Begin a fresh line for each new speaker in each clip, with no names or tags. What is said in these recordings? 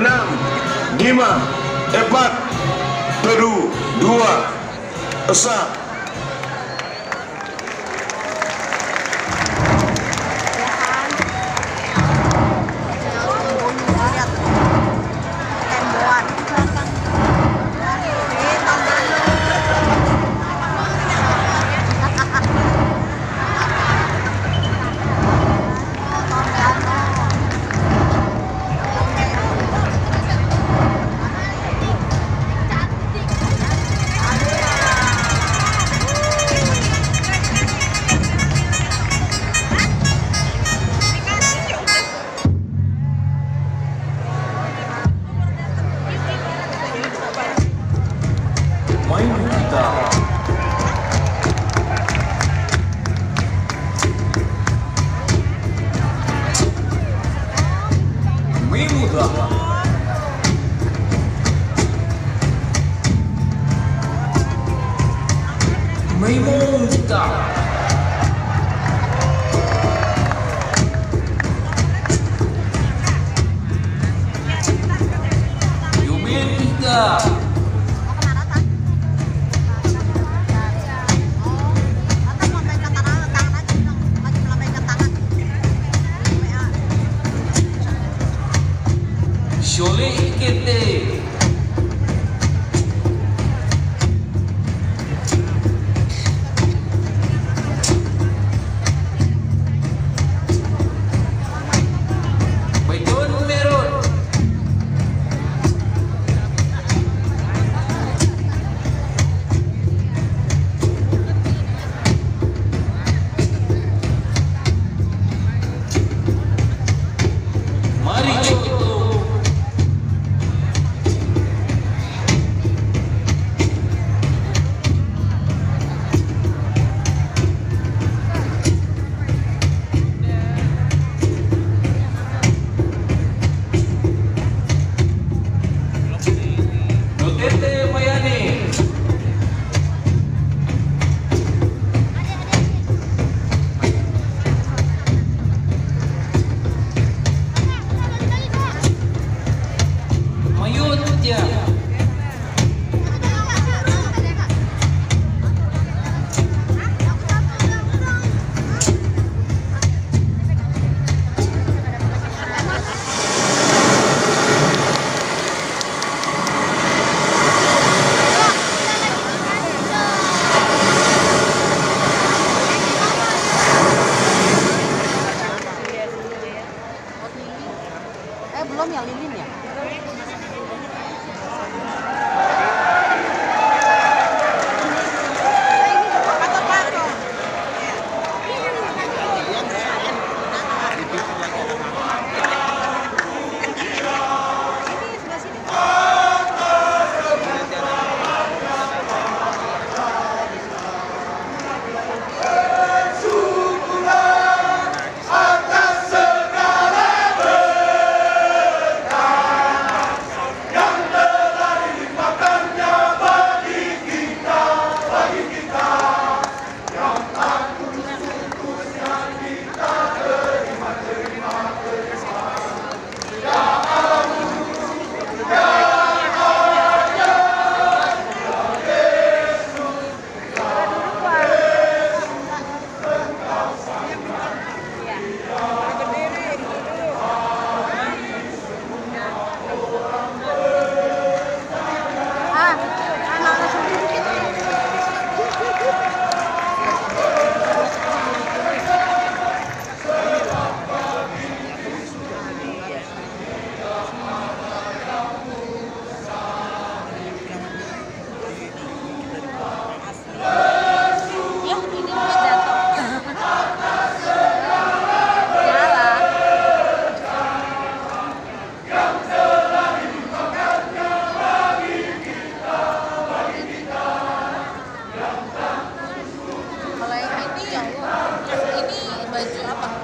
enam lima empat 2 dua, 1
감사합니다. 鸟鸣
Thank you.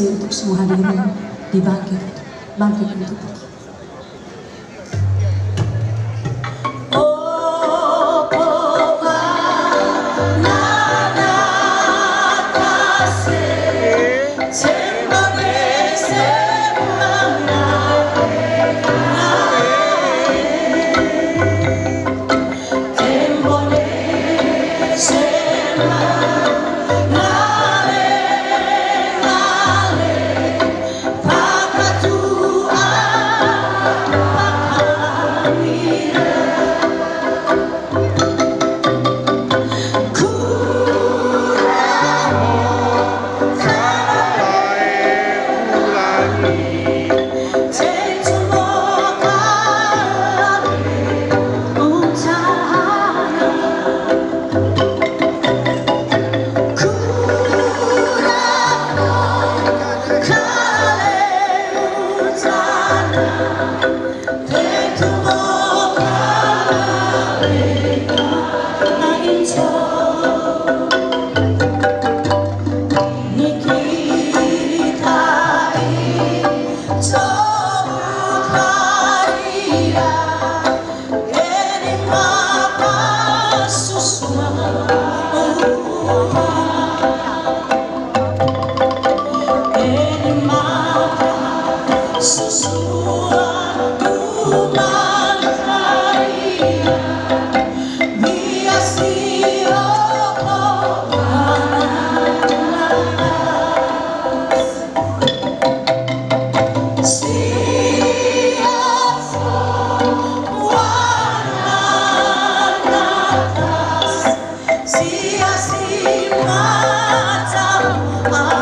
kasi utos mo halino. Di bakit? Bakit ito? love.